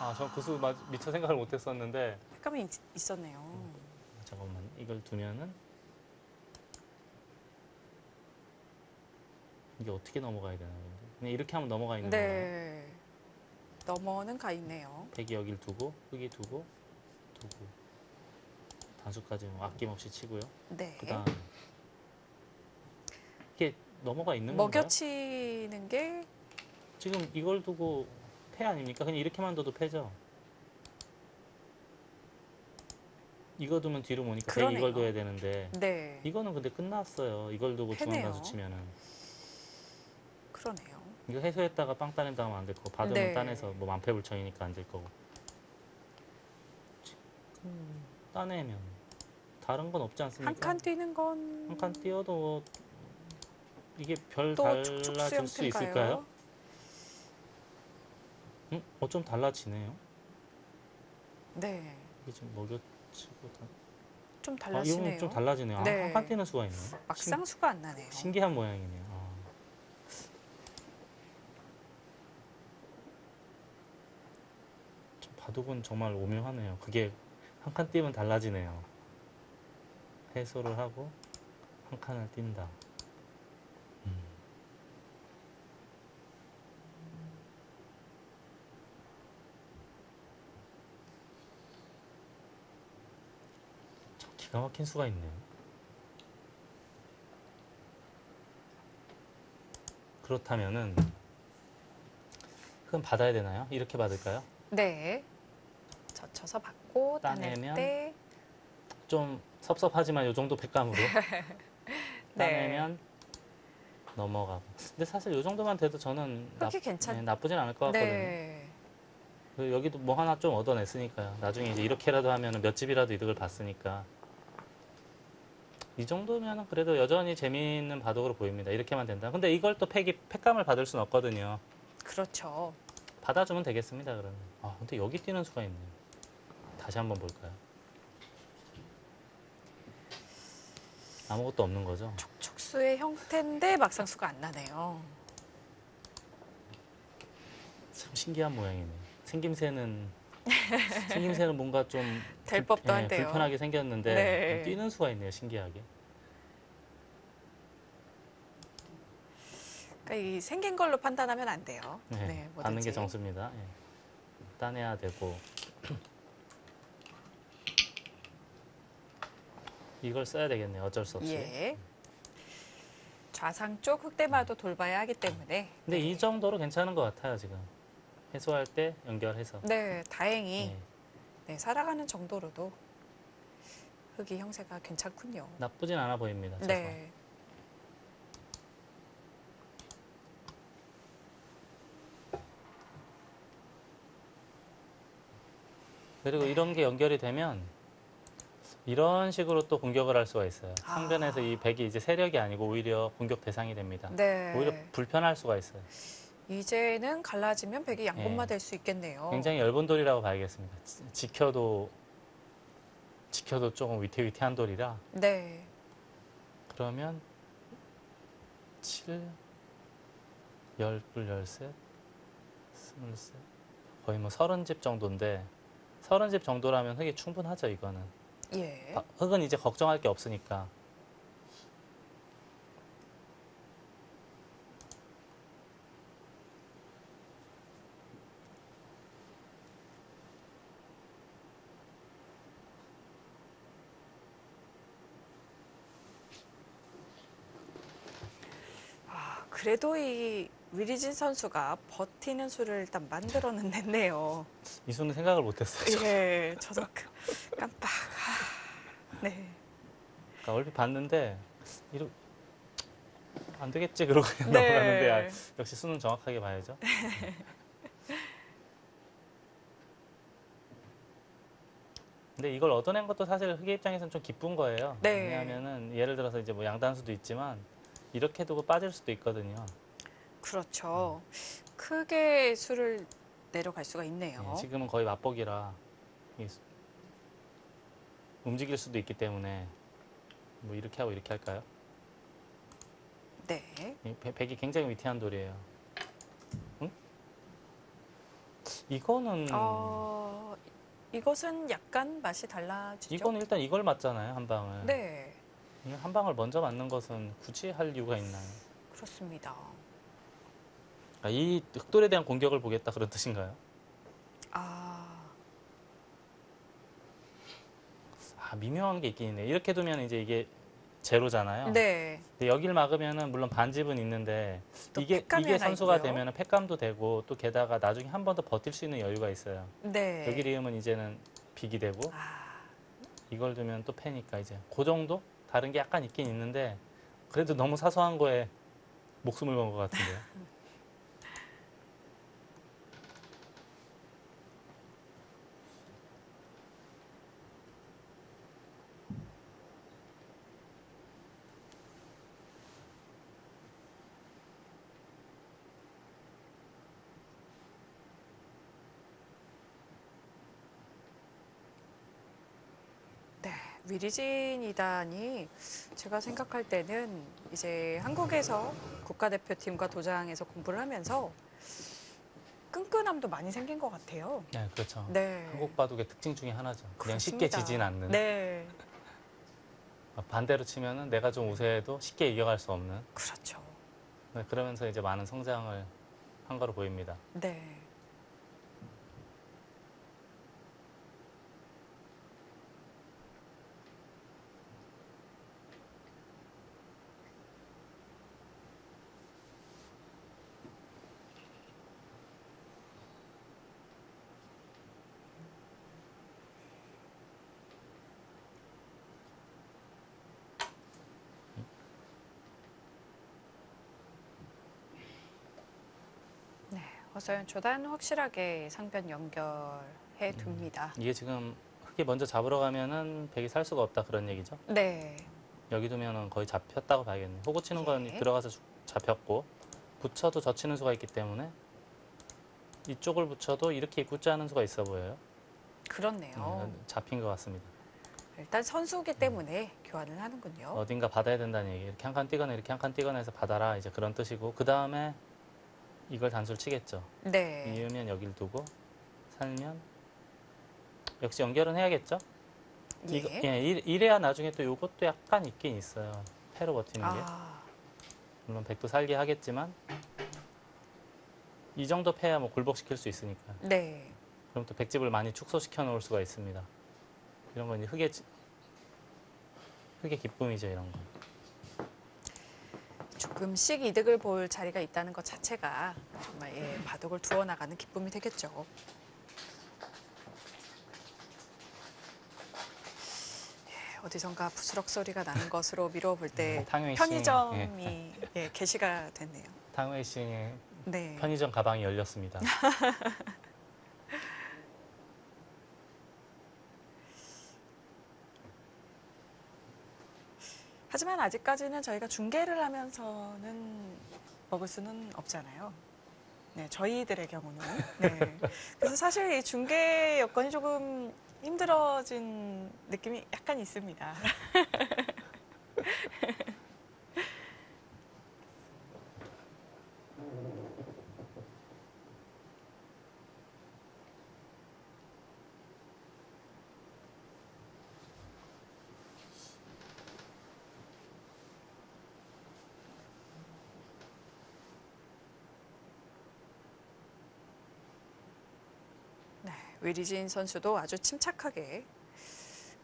아 전 그 수 미처 생각을 못했었는데 색감이 있- 있었네요. 잠깐만 이걸 두면은 이게 어떻게 넘어가야 되나 근데 그냥 이렇게 하면 넘어가 있는 거예요. 네. 넘어는 가 있네요. 백이 여길 두고 흙이 두고 두고 단수까지 뭐 아낌없이 치고요. 네. 그다음 이게 넘어가 있는 건가요? 먹여치는 게 지금 이걸 두고 패 아닙니까? 그냥 이렇게만 둬도 패죠. 이거 두면 뒤로 모니까 백 그러네요. 이걸 둬야 되는데 네. 이거는 근데 끝났어요. 이걸 두고 패네요. 중앙단수 치면은 그러네요. 이거 해소했다가 빵 따낸 다음 안될 거고 받으면 네. 따내서 뭐 만패불청이니까 안 될 거고 지금 따내면 다른 건 없지 않습니까? 한 칸 뛰는 건 한칸 띄어도 뭐 이게 별 또 달라질 수 있을까요? 형태인가요? 음? 어, 좀 달라지네요. 네. 이게 좀 먹여치고 다... 좀 아, 달라지네요. 이건 좀 달라지네요. 아, 네. 한칸 뛰는 수가 있네요. 막상 수가 안 나네요. 신, 신기한 모양이네요. 아. 좀 바둑은 정말 오묘하네요. 그게 한 칸 뛰면 달라지네요. 해소를 하고 한 칸을 뛴다. 기가 막힌 수가 있네요. 그렇다면은 그럼 받아야 되나요? 이렇게 받을까요? 네. 젖혀서 받고 따내면 때 좀 섭섭하지만 이 정도 팩감으로 네. 따내면 넘어가고. 근데 사실 이 정도만 돼도 저는 나, 괜찮. 네, 나쁘진 않을 것 같거든요. 네. 그리고 여기도 뭐 하나 좀 얻어냈으니까요. 나중에 이제 이렇게라도 하면 몇 집이라도 이득을 봤으니까. 이 정도면 그래도 여전히 재미있는 바둑으로 보입니다. 이렇게만 된다. 근데 이걸 또 팩이 팩감을 받을 수는 없거든요. 그렇죠. 받아주면 되겠습니다. 그러면. 아 근데 여기 뛰는 수가 있네요. 다시 한번 볼까요? 아무것도 없는 거죠. 촉수의 형태인데 막상 수가 안 나네요. 참 신기한 모양이네. 생김새는 생김새는 뭔가 좀될 불- 법도 예, 한데요. 불편하게 생겼는데 네. 뛰는 수가 있네요. 신기하게. 그러니까 이 생긴 걸로 판단하면 안 돼요. 네, 네, 받는 게. 정수입니다. 예. 따내야 되고 이걸 써야 되겠네요. 어쩔 수 없이. 예. 좌상 쪽 흑대마도 돌봐야 하기 때문에. 근데 네. 이 정도로 괜찮은 것 같아요. 지금 해소할 때 연결해서. 네, 다행히 예. 네, 살아가는 정도로도 흙이 형세가 괜찮군요. 나쁘진 않아 보입니다. 쳐서. 네. 그리고 이런 게 연결이 되면 이런 식으로 또 공격을 할 수가 있어요. 아. 상변에서 이 백이 이제 세력이 아니고 오히려 공격 대상이 됩니다. 네. 오히려 불편할 수가 있어요. 이제는 갈라지면 백이 양분마 예. 될수 있겠네요. 굉장히 얇은 돌이라고 봐야겠습니다. 지- 지켜도 지켜도 조금 위태위태한 돌이라 네. 그러면 7, 10불, 13, 23 거의 뭐 30집 정도인데 30집 정도라면 흙이 충분하죠 이거는 예. 아, 흙은 이제 걱정할 게 없으니까 그래도 이 위리진 선수가 버티는 수를 일단 만들어는 냈네요. 이 수는 생각을 못했어요. 예, 저도 그- 깜빡. 아, 네. 그러니까 얼핏 봤는데 이러 안 되겠지 그러고 네. 넘어가는데 아, 역시 수는 정확하게 봐야죠. 근데 이걸 얻어낸 것도 사실 흑의 입장에서는 좀 기쁜 거예요. 네. 왜냐하면은 예를 들어서 이제 뭐 양단수도 있지만 이렇게 두고 빠질 수도 있거든요. 그렇죠. 크게 수를 내려갈 수가 있네요. 예, 지금은 거의 맛보기라 이 수- 움직일 수도 있기 때문에 뭐 이렇게 하고 이렇게 할까요? 네. 이 배- 백이 굉장히 위태한 돌이에요. 응? 이거는 어, 이것은 약간 맛이 달라지죠. 이거는 일단 이걸 맞잖아요 한 방을. 네, 이 한 방을 먼저 맞는 것은 굳이 할 이유가 있나요? 그렇습니다. 아, 이 흑돌에 대한 공격을 보겠다 그런 뜻인가요? 아, 아 미묘한 게 있긴 있네. 이렇게 두면 이제 이게 제로잖아요. 네. 근데 여길 막으면은 물론 반집은 있는데 또 이게 이게 선수가 있고요. 되면은 팩감도 되고 또 게다가 나중에 한 번 더 버틸 수 있는 여유가 있어요. 네. 여기 리으면 이제는 빅이 되고 아, 이걸 두면 또 패니까 이제 그 정도 다른 게 약간 있긴 있는데 그래도 너무 사소한 거에 목숨을 건 것 같은데요. 네. 위리진이단이 제가 생각할 때는 이제 한국에서 국가대표팀과 도장에서 공부를 하면서 끈끈함도 많이 생긴 것 같아요. 네, 그렇죠. 네. 한국 바둑의 특징 중에 하나죠. 그냥 쉽게 그렇습니다. 지진 않는. 네. 반대로 치면은 내가 좀 우세해도 쉽게 이겨갈 수 없는. 그렇죠. 네, 그러면서 이제 많은 성장을 한 거로 보입니다. 네. 허서연 초단 확실하게 상변 연결해 둡니다. 이게 지금 흙이 먼저 잡으러 가면은 백이 살 수가 없다 그런 얘기죠. 네. 여기 두면은 거의 잡혔다고 봐야겠네. 호구 치는 건 예. 들어가서 주- 잡혔고 붙여도 젖히는 수가 있기 때문에 이쪽을 붙여도 이렇게 하는 수가 있어 보여요. 그렇네요. 음, 잡힌 것 같습니다. 일단 선수기 때문에 교환을 하는군요. 어딘가 받아야 된다는 얘기. 이렇게 한칸 띄거나 이렇게 한칸 띄거나 해서 받아라 이제 그런 뜻이고 그 다음에 이걸 단수를 치겠죠. 네. 이으면 여길 두고 살면 역시 연결은 해야겠죠. 이거, 예. 예, 이- 이래야 나중에 또 이것도 약간 있긴 있어요. 패로 버티는 게. 아, 물론 백도 살게 하겠지만 이 정도 패야 뭐 굴복시킬 수 있으니까. 네. 그럼 또 백집을 많이 축소시켜 놓을 수가 있습니다. 이런 건 이제 흙의 지- 흙의 기쁨이죠 이런 거. 조금씩 이득을 볼 자리가 있다는 것 자체가 정말 예, 바둑을 두어 나가는 기쁨이 되겠죠. 예, 어디선가 부스럭 소리가 나는 것으로 미뤄볼 때 탕웨이 씨, 편의점이 예, 게시가 됐네요. 탕웨이 씨의 네. 편의점 가방이 열렸습니다. 하지만 아직까지는 저희가 중계를 하면서는 먹을 수는 없잖아요. 네, 저희들의 경우는. 네. 그래서 사실 이 중계 여건이 조금 힘들어진 느낌이 약간 있습니다. 네, 위리진 선수도 아주 침착하게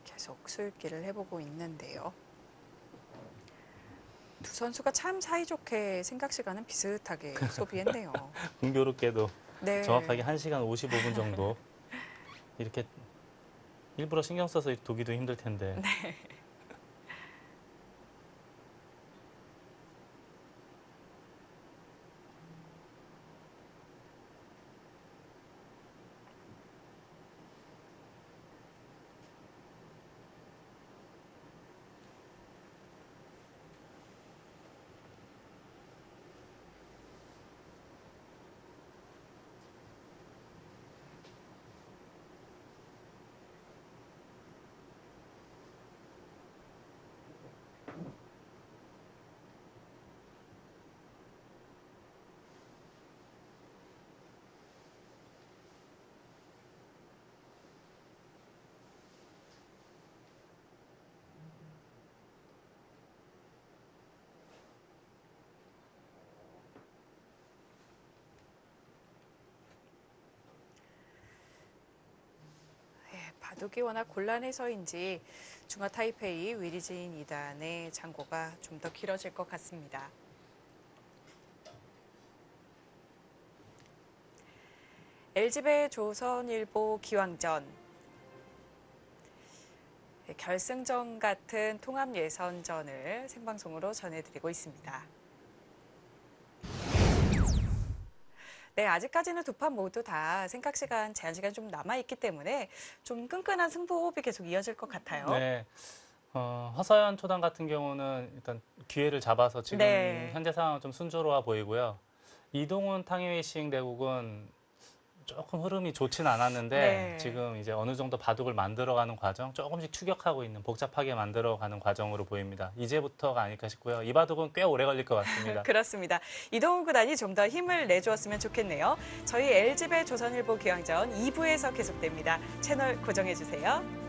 계속 수입기를 해보고 있는데요. 두 선수가 참 사이좋게 생각 시간은 비슷하게 소비했네요. 공교롭게도 네. 정확하게 1시간 55분 정도 이렇게 일부러 신경 써서 두기도 힘들 텐데 네. 예, 바둑이 워낙 곤란해서인지 중화 타이페이 위리진 2단의 장고가 좀 더 길어질 것 같습니다. LG배 조선일보 기왕전 예, 결승전 같은 통합 예선전을 생방송으로 전해드리고 있습니다. 네, 아직까지는 두 판 모두 다 생각 시간, 제한 시간 좀 남아 있기 때문에 좀 끈끈한 승부 호흡이 계속 이어질 것 같아요. 네. 어, 허서연 초단 같은 경우는 일단 기회를 잡아서 지금 네. 현재 상황은 좀 순조로워 보이고요. 이동훈 탕웨이싱 대국은 조금 흐름이 좋진 않았는데 네. 지금 이제 어느 정도 바둑을 만들어가는 과정 조금씩 추격하고 있는 복잡하게 만들어가는 과정으로 보입니다. 이제부터가 아닐까 싶고요. 이 바둑은 꽤 오래 걸릴 것 같습니다. 그렇습니다. 이동훈 구단이 좀 더 힘을 내주었으면 좋겠네요. 저희 LG배 조선일보 기왕전 2부에서 계속됩니다. 채널 고정해 주세요.